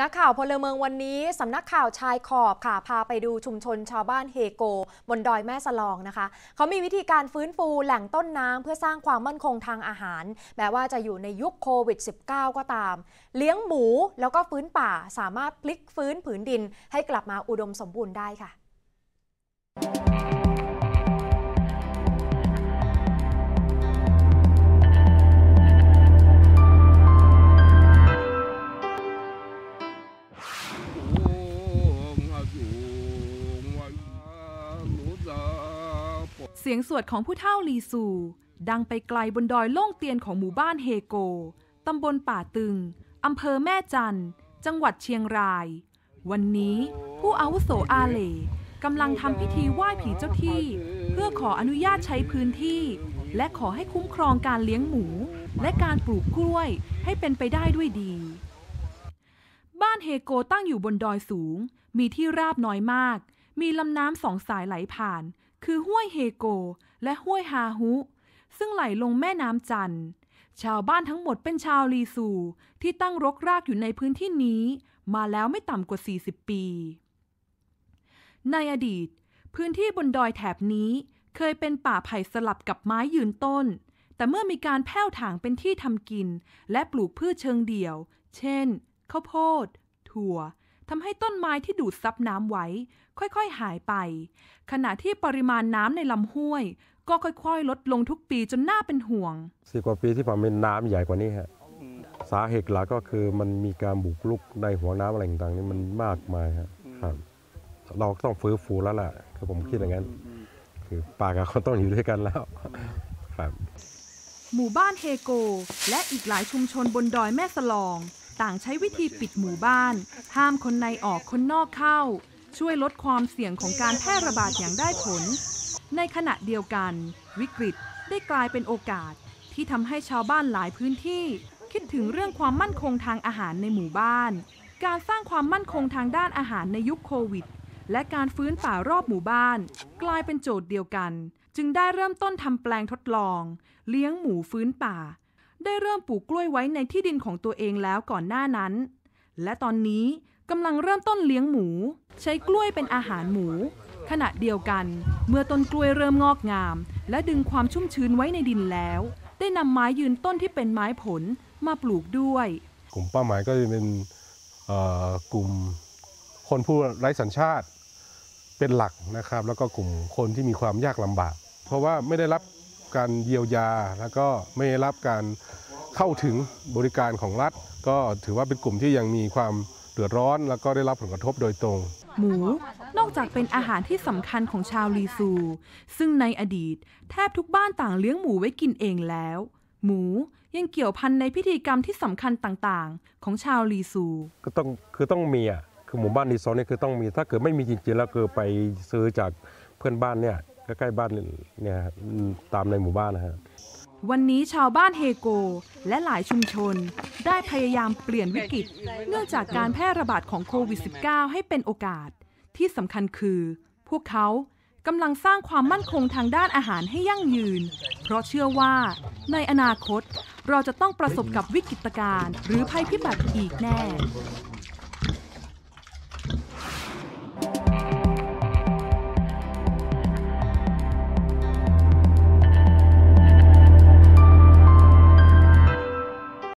นักข่าวพลเมืองวันนี้สำนักข่าวชายขอบค่ะ พาไปดูชุมชนชาวบ้านเฮโก บนดอยแม่สลองนะคะ เขามีวิธีการฟื้นฟูแหล่งต้นน้ำเพื่อสร้างความมั่นคงทางอาหาร แม้ว่าจะอยู่ในยุคโควิด -19 ก็ตาม เลี้ยงหมูแล้วก็ฟื้นป่าสามารถพลิกฟื้นผืนดินให้กลับมาอุดมสมบูรณ์ได้ค่ะ เสียงสวดของผู้เฒ่าลีซู ดังไปไกลบนดอยโล่งเตียนของหมู่บ้านเฮโก ตำบลป่าตึง อำเภอแม่จัน จังหวัดเชียงราย วันนี้ผู้อาวุโสอาเลกำลังทำพิธีไหว้ผีเจ้าที่ เพื่อขออนุญาตใช้พื้นที่ และขอให้คุ้มครองการเลี้ยงหมู และการปลูกกล้วยให้เป็นไปได้ด้วยดี บ้านเฮโกตั้งอยู่บนดอยสูง มีที่ราบน้อยมาก มีลำน้ำสองสายไหลผ่าน คือห้วยเฮโกและห้วยฮาฮุ ซึ่งไหลลงแม่น้ำจันชาวบ้านทั้งหมดเป็นชาวลีซู ที่ตั้งรกรากอยู่ในพื้นที่นี้ มาแล้วไม่ต่ำกว่า 40 ปี ในอดีต พื้นที่บนดอยแถบนี้เคยเป็นป่าไผ่สลับกับไม้ยืนต้น แต่เมื่อมีการแผ้วถางเป็นที่ทำกิน และปลูกพืชเชิงเดี่ยว เช่น ข้าวโพด ถั่ว ทำให้ต้นไม้ที่ดูดซับน้ำไว้ ค่อยๆหายไป ขณะที่ปริมาณน้ำในลำห้วย ก็ค่อยๆ ลดลงทุกปีจนน่าเป็นห่วงสิกว่าปีที่ผ่านมาน้ำใหญ่กว่านี้ฮะสาเหตุหลักก็คือมันมีการบุกลุกในหัวน้ำอะไรต่างๆนี่มันมากมายครับเราต้องฟื้นฟูแล้วล่ะคือผมคิดอย่างนั้น คือป่ากับเขาต้องอยู่ด้วยกันแล้วครับหมู่บ้านเฮโก และอีกหลายชุมชนบนดอยแม่สลอง ต่างใช้วิธีปิดหมู่บ้าน ห้ามคนในออกคนนอกเข้า ช่วยลดความเสี่ยงของการแพร่ระบาดอย่างได้ผล ในขณะเดียวกัน วิกฤตได้กลายเป็นโอกาสที่ทำให้ชาวบ้านหลายพื้นที่ คิดถึงเรื่องความมั่นคงทางอาหารในหมู่บ้าน การสร้างความมั่นคงทางด้านอาหารในยุคโควิด และการฟื้นป่ารอบหมู่บ้าน กลายเป็นโจทย์เดียวกัน จึงได้เริ่มต้นทำแปลงทดลอง เลี้ยงหมูฟื้นป่า ได้เริ่มปลูกกล้วยไว้ในที่ดินของตัวเองแล้วก่อนหน้านั้น และตอนนี้กำลังเริ่มต้นเลี้ยงหมู ใช้กล้วยเป็นอาหารหมู ขณะเดียวกัน เมื่อต้นกล้วยเริ่มงอกงาม และดึงความชุ่มชื้นไว้ในดินแล้ว ได้นำไม้ยืนต้นที่เป็นไม้ผลมาปลูกด้วย กลุ่มเป้าหมายก็จะเป็นกลุ่มคนผู้ไร้สัญชาติเป็นหลักนะครับ แล้วก็กลุ่มคนที่มีความยากลำบาก เพราะว่าไม่ได้รับ การเยียวยา แล้วก็ไม่ได้รับการเข้าถึงบริการของรัฐ ก็ถือว่าเป็นกลุ่มที่ยังมีความเดือดร้อน แล้วก็ได้รับผลกระทบโดยตรง หมู นอกจากเป็นอาหารที่สำคัญของชาวลีซู ซึ่งในอดีต แทบทุกบ้านต่างเลี้ยงหมูไว้กินเองแล้ว หมูยังเกี่ยวพันในพิธีกรรมที่สำคัญต่างๆ ของชาวลีซู ก็ต้องคือต้องมีอะคือหมู่บ้านลีซูนี่คือต้องมีถ้าเกิดไม่มีจริงๆแล้วคือไปซื้อจากเพื่อนบ้านเนี่ย ใกล้ๆบ้านเนี่ยตามในหมู่บ้านนะฮะวันนี้ชาวบ้านเฮโก และหลายชุมชน ได้พยายามเปลี่ยนวิกฤต เนื่องจากการแพร่ระบาดของโควิด -19 ให้เป็นโอกาส ที่สำคัญคือ พวกเขากำลังสร้างความมั่นคงทางด้านอาหารให้ยั่งยืน เพราะเชื่อว่าในอนาคตเราจะต้องประสบกับวิกฤตการณ์หรือภัยพิบัติอีกแน่